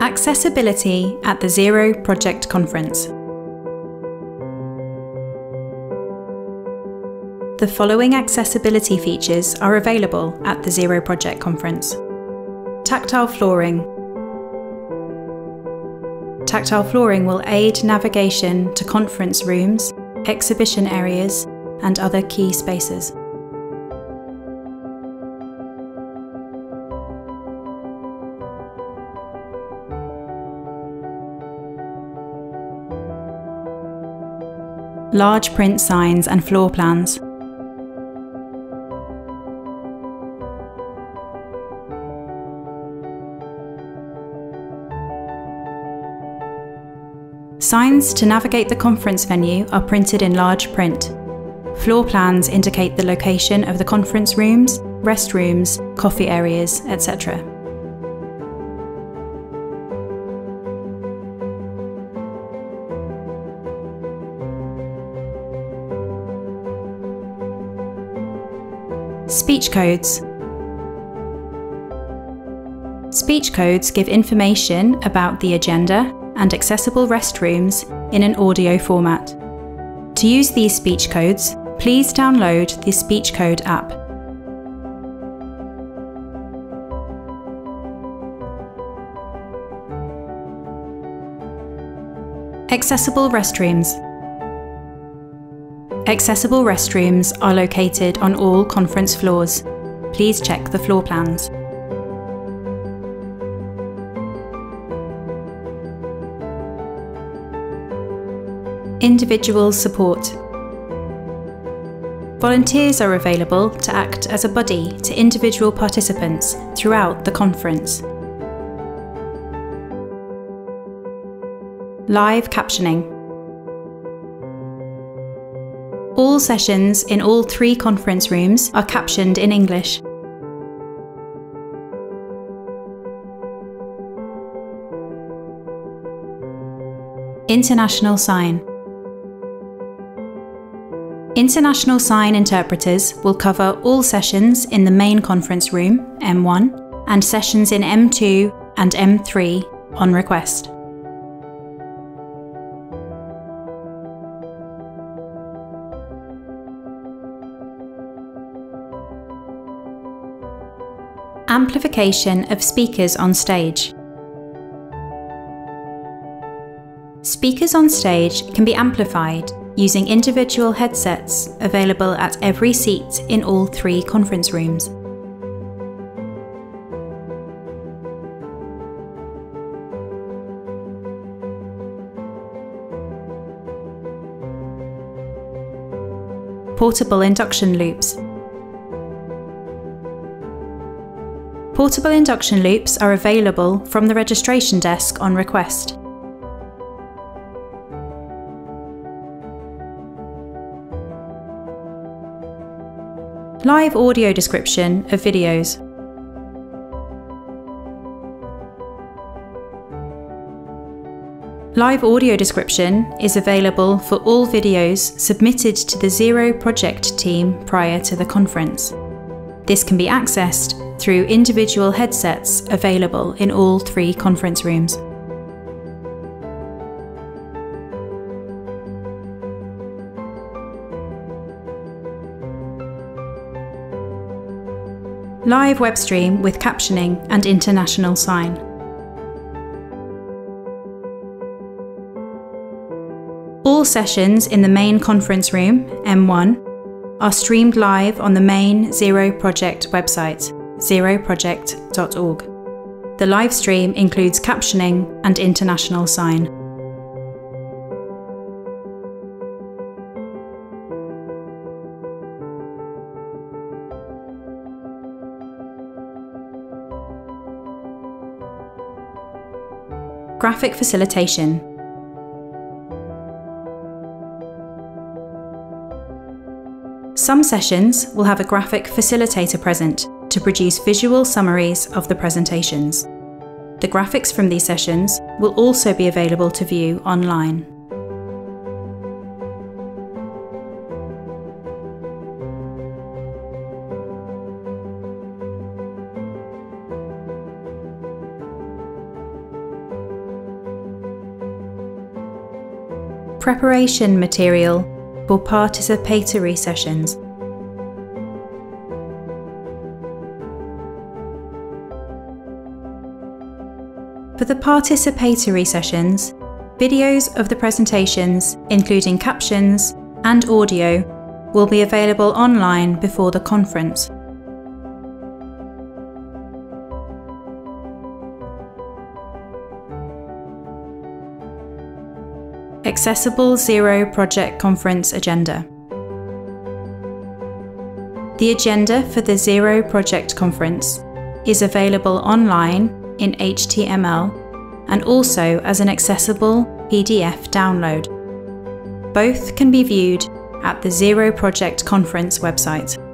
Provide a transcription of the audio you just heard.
Accessibility at the Zero Project Conference. The following accessibility features are available at the Zero Project Conference. Tactile flooring. Tactile flooring will aid navigation to conference rooms, exhibition areas, and other key spaces. Large print signs and floor plans. Signs to navigate the conference venue are printed in large print. Floor plans indicate the location of the conference rooms, restrooms, coffee areas, etc. Speech codes. Speech codes give information about the agenda and accessible restrooms in an audio format. To use these speech codes, please download the Speech Code app. Accessible restrooms. Accessible restrooms are located on all conference floors. Please check the floor plans. Individual support. Volunteers are available to act as a buddy to individual participants throughout the conference. Live captioning. All sessions in all three conference rooms are captioned in English. International Sign International Sign interpreters will cover all sessions in the main conference room, M1, and sessions in M2 and M3 on request. Amplification of speakers on stage. Speakers on stage can be amplified using individual headsets available at every seat in all three conference rooms. Portable induction loops. Portable induction loops are available from the registration desk on request. Live audio description of videos. Live audio description is available for all videos submitted to the Zero project team prior to the conference. This can be accessed through individual headsets available in all three conference rooms. live web stream with captioning and international sign. All sessions in the main conference room, M1, are streamed live on the main Zero Project website, zeroproject.org. The live stream includes captioning and international sign. Graphic facilitation. Some sessions will have a graphic facilitator present to produce visual summaries of the presentations. The graphics from these sessions will also be available to view online. preparation material for participatory sessions the participatory sessions, videos of the presentations, including captions and audio, will be available online before the conference. Accessible Zero Project Conference Agenda. The agenda for the Zero Project Conference is available online in HTML and also as an accessible PDF download. Both can be viewed at the Zero Project Conference website.